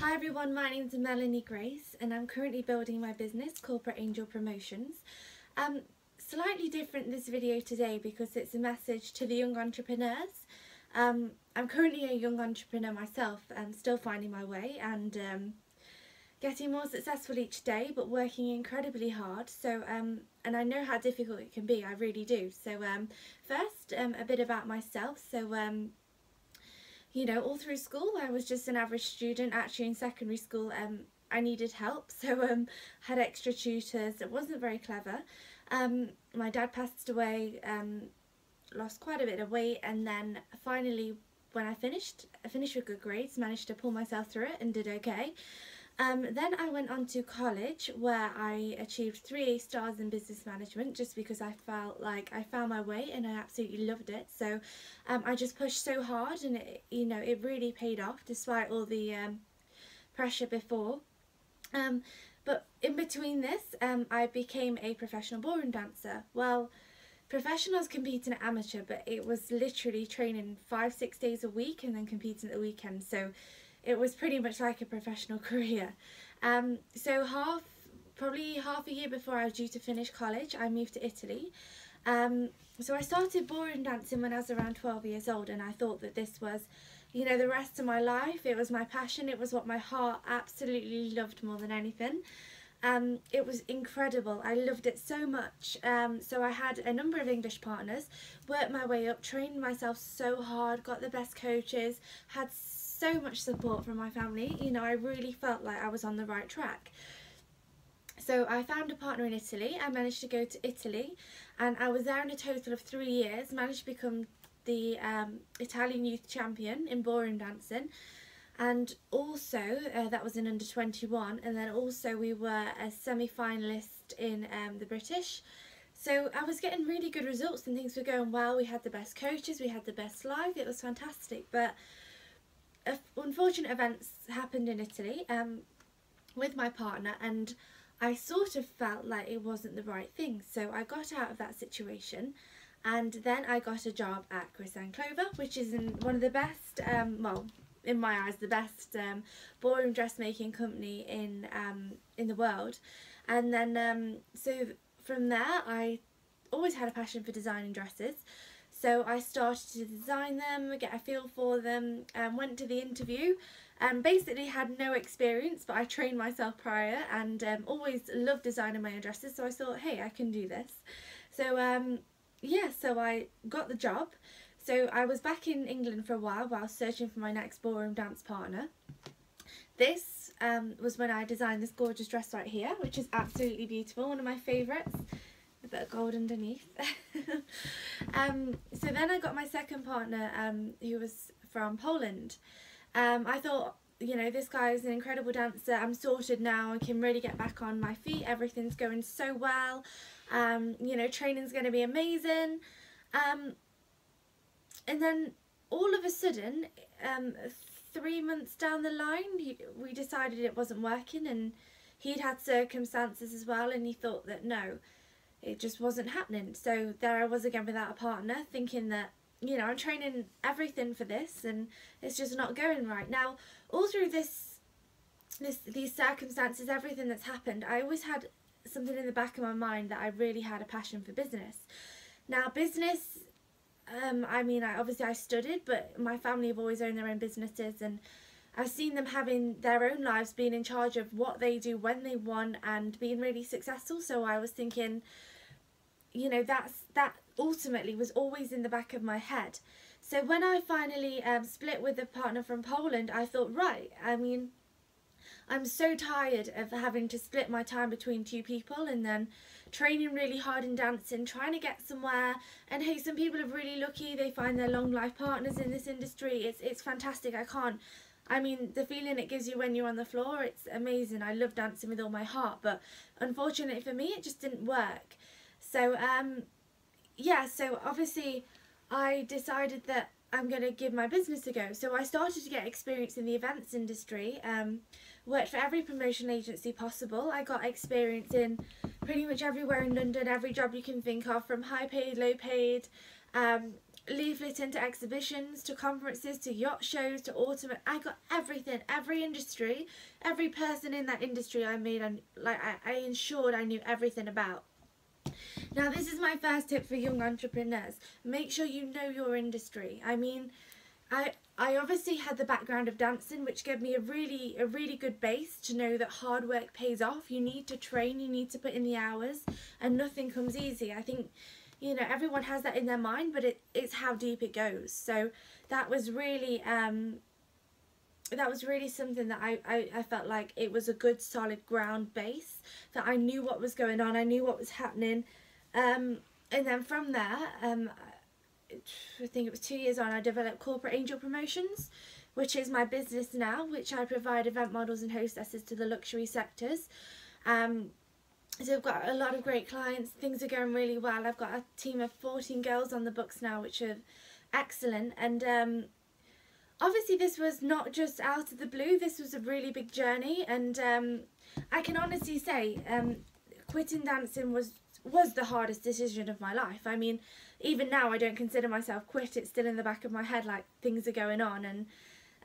Hi everyone, my name is Melanie Grace and I'm currently building my business, Corporate Angel Promotions. Um, slightly different this video today because it's a message to the young entrepreneurs. Um, I'm currently a young entrepreneur myself and still finding my way and um, getting more successful each day but working incredibly hard so um, and I know how difficult it can be, I really do. So um, first um, a bit about myself. So um, you know, all through school I was just an average student. Actually in secondary school um, I needed help, so um, had extra tutors. It wasn't very clever. Um, my dad passed away, um, lost quite a bit of weight, and then finally when I finished, I finished with good grades, managed to pull myself through it and did okay. Um, then I went on to college where I achieved three A stars in business management just because I felt like I found my way and I absolutely loved it. So um, I just pushed so hard and it, you know it really paid off despite all the um, pressure before. Um, but in between this um, I became a professional ballroom dancer. Well professionals compete in amateur but it was literally training five six days a week and then competing at the weekend so it was pretty much like a professional career. Um, so half, probably half a year before I was due to finish college, I moved to Italy. Um, so I started ballroom dancing when I was around 12 years old and I thought that this was, you know, the rest of my life. It was my passion. It was what my heart absolutely loved more than anything. Um, it was incredible. I loved it so much. Um, so I had a number of English partners, worked my way up, trained myself so hard, got the best coaches, had so much support from my family. You know, I really felt like I was on the right track. So I found a partner in Italy. I managed to go to Italy and I was there in a total of three years, managed to become the um, Italian youth champion in ballroom dancing and also uh, that was in under 21 and then also we were a semi-finalist in um, the British so I was getting really good results and things were going well we had the best coaches we had the best live it was fantastic but unfortunate events happened in Italy um, with my partner and I sort of felt like it wasn't the right thing. So I got out of that situation and then I got a job at Chrisanne Clover which is in one of the best um, well in my eyes the best um, ballroom dressmaking company in um, in the world. And then um, so from there I always had a passion for designing dresses so I started to design them, get a feel for them, and went to the interview and basically had no experience but I trained myself prior and um, always loved designing my own dresses so I thought hey I can do this. So um, yeah so I got the job. So I was back in England for a while while searching for my next ballroom dance partner. This um, was when I designed this gorgeous dress right here which is absolutely beautiful, one of my favourites a bit of gold underneath. um, so then I got my second partner um, who was from Poland. Um, I thought, you know, this guy is an incredible dancer. I'm sorted now. I can really get back on my feet. Everything's going so well. Um, you know, training's going to be amazing. Um, and then all of a sudden, um, three months down the line, he, we decided it wasn't working and he'd had circumstances as well and he thought that no, it just wasn't happening. So there I was again without a partner, thinking that, you know, I'm training everything for this and it's just not going right. Now, all through this, this these circumstances, everything that's happened, I always had something in the back of my mind that I really had a passion for business. Now, business, um, I mean, I obviously I studied, but my family have always owned their own businesses and I've seen them having their own lives, being in charge of what they do when they want and being really successful. So I was thinking, you know, that's that ultimately was always in the back of my head. So when I finally um, split with a partner from Poland, I thought, right, I mean, I'm so tired of having to split my time between two people and then training really hard in dancing, trying to get somewhere. And hey, some people are really lucky, they find their long life partners in this industry. It's, it's fantastic. I can't I mean, the feeling it gives you when you're on the floor, it's amazing. I love dancing with all my heart, but unfortunately for me, it just didn't work. So, um, yeah, so obviously I decided that I'm going to give my business a go. So I started to get experience in the events industry, um, worked for every promotion agency possible. I got experience in pretty much everywhere in London, every job you can think of, from high paid, low paid, um, leafleting to exhibitions, to conferences, to yacht shows, to autumn. I got everything, every industry, every person in that industry I made, and like I, I ensured I knew everything about. Now, this is my first tip for young entrepreneurs. Make sure you know your industry. I mean, I I obviously had the background of dancing, which gave me a really a really good base to know that hard work pays off. You need to train, you need to put in the hours, and nothing comes easy. I think you know everyone has that in their mind but it, it's how deep it goes. So that was really um that was really something that I, I, I felt like it was a good solid ground base that I knew what was going on I knew what was happening. Um and then from there um I think it was two years on I developed corporate angel promotions which is my business now which I provide event models and hostesses to the luxury sectors. Um so I've got a lot of great clients. Things are going really well. I've got a team of 14 girls on the books now, which are excellent. And um, obviously this was not just out of the blue. This was a really big journey. And um, I can honestly say um, quitting dancing was was the hardest decision of my life. I mean, even now I don't consider myself quit. It's still in the back of my head like things are going on. And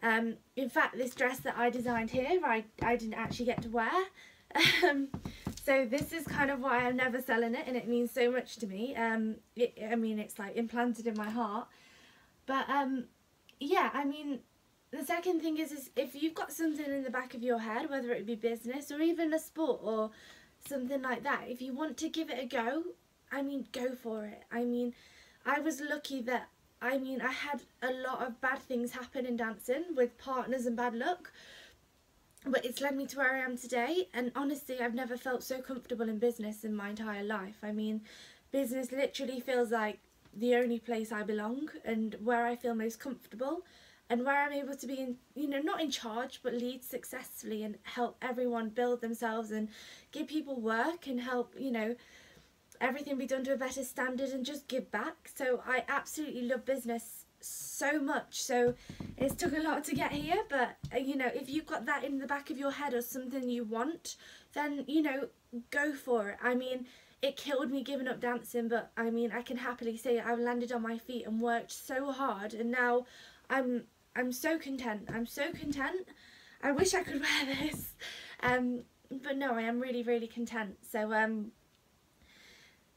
um, in fact, this dress that I designed here, I, I didn't actually get to wear. Um, so this is kind of why I'm never selling it and it means so much to me. Um, it, I mean, it's like implanted in my heart. But um, yeah, I mean, the second thing is, is if you've got something in the back of your head, whether it be business or even a sport or something like that, if you want to give it a go, I mean, go for it. I mean, I was lucky that, I mean, I had a lot of bad things happen in dancing with partners and bad luck but it's led me to where I am today and honestly I've never felt so comfortable in business in my entire life. I mean business literally feels like the only place I belong and where I feel most comfortable and where I'm able to be in you know not in charge but lead successfully and help everyone build themselves and give people work and help you know everything be done to a better standard and just give back so I absolutely love business so much. So it's took a lot to get here but uh, you know if you've got that in the back of your head or something you want then you know go for it. I mean it killed me giving up dancing but I mean I can happily say I've landed on my feet and worked so hard and now I'm I'm so content. I'm so content. I wish I could wear this. Um but no I am really really content. So um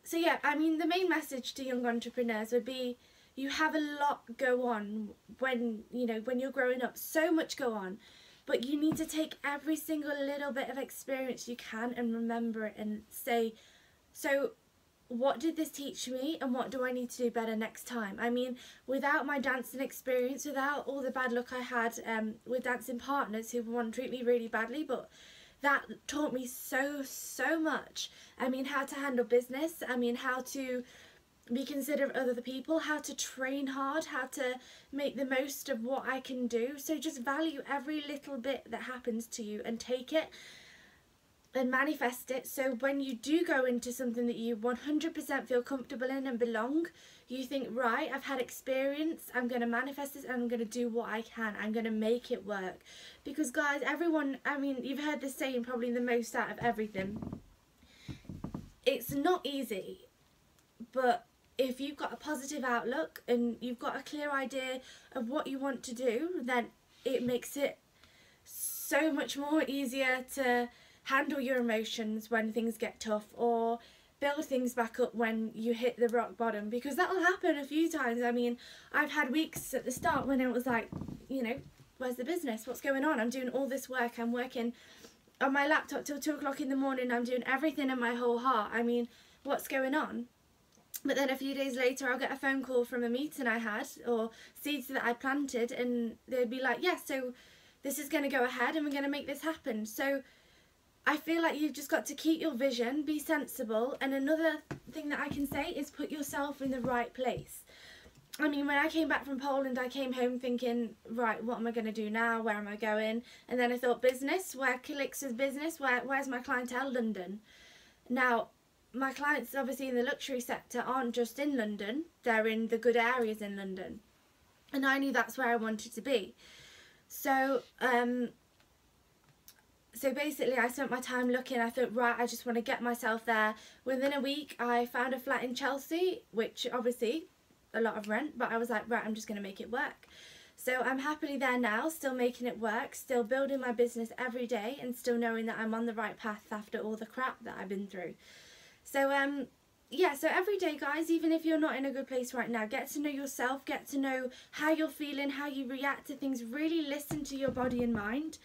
so yeah I mean the main message to young entrepreneurs would be you have a lot go on when you know when you're growing up so much go on but you need to take every single little bit of experience you can and remember it and say so what did this teach me and what do I need to do better next time? I mean, without my dancing experience, without all the bad luck I had um, with dancing partners who want to treat me really badly, but that taught me so, so much. I mean, how to handle business, I mean, how to be considerate of other people, how to train hard, how to make the most of what I can do. So just value every little bit that happens to you and take it and manifest it. So when you do go into something that you 100% feel comfortable in and belong, you think, right, I've had experience, I'm going to manifest this and I'm going to do what I can. I'm going to make it work. Because guys, everyone, I mean, you've heard this saying probably the most out of everything. It's not easy, but if you've got a positive outlook and you've got a clear idea of what you want to do, then it makes it so much more easier to handle your emotions when things get tough or build things back up when you hit the rock bottom because that'll happen a few times. I mean, I've had weeks at the start when it was like, you know, where's the business? What's going on? I'm doing all this work. I'm working on my laptop till two o'clock in the morning. I'm doing everything in my whole heart. I mean, what's going on? But then a few days later, I'll get a phone call from a meeting I had or seeds that I planted, and they'd be like, Yeah, so this is going to go ahead and we're going to make this happen. So I feel like you've just got to keep your vision, be sensible, and another thing that I can say is put yourself in the right place. I mean, when I came back from Poland, I came home thinking, right, what am I going to do now? Where am I going? And then I thought, business, where Calix is business, where, where's my clientele? London. Now, my clients obviously in the luxury sector aren't just in London, they're in the good areas in London. And I knew that's where I wanted to be. So, um, so basically I spent my time looking, I thought, right, I just want to get myself there. Within a week, I found a flat in Chelsea, which obviously a lot of rent, but I was like, right, I'm just going to make it work. So I'm happily there now, still making it work, still building my business every day and still knowing that I'm on the right path after all the crap that I've been through. So um yeah, so every day guys, even if you're not in a good place right now, get to know yourself, get to know how you're feeling, how you react to things, really listen to your body and mind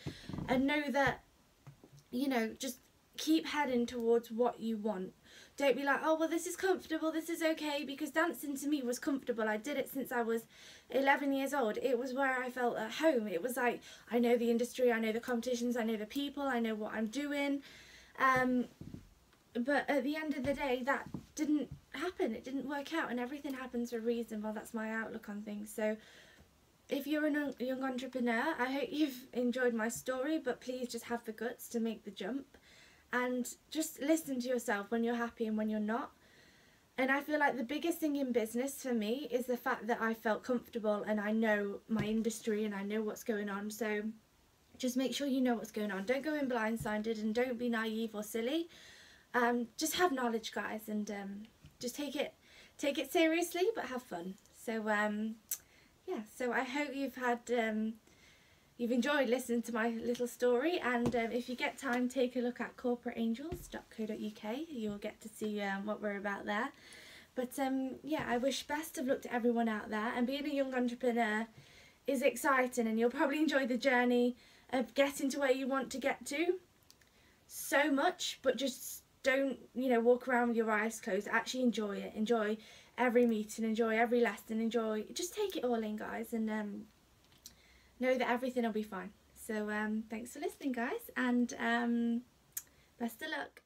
and know that you know, just keep heading towards what you want. Don't be like, oh, well, this is comfortable, this is okay, because dancing to me was comfortable. I did it since I was 11 years old. It was where I felt at home. It was like, I know the industry, I know the competitions, I know the people, I know what I'm doing. Um, but at the end of the day, that didn't happen. It didn't work out, and everything happens for a reason. Well, that's my outlook on things. So, if you're a young entrepreneur, I hope you've enjoyed my story, but please just have the guts to make the jump and just listen to yourself when you're happy and when you're not. And I feel like the biggest thing in business for me is the fact that I felt comfortable and I know my industry and I know what's going on. So just make sure you know what's going on. Don't go in blindsided and don't be naive or silly. Um, just have knowledge, guys, and um, just take it take it seriously, but have fun. So um, yeah, so I hope you've had um, you've enjoyed listening to my little story. And um, if you get time take a look at corporateangels.co.uk you'll get to see um, what we're about there. But yeah I wish best of luck to everyone out there. And being a young entrepreneur is exciting and you'll probably enjoy the journey of getting to where you want to get to. So much but just don't you know walk around with your eyes closed actually enjoy it enjoy every meeting enjoy every lesson enjoy just take it all in guys and um, know that everything will be fine. So um, thanks for listening guys and um, best of luck.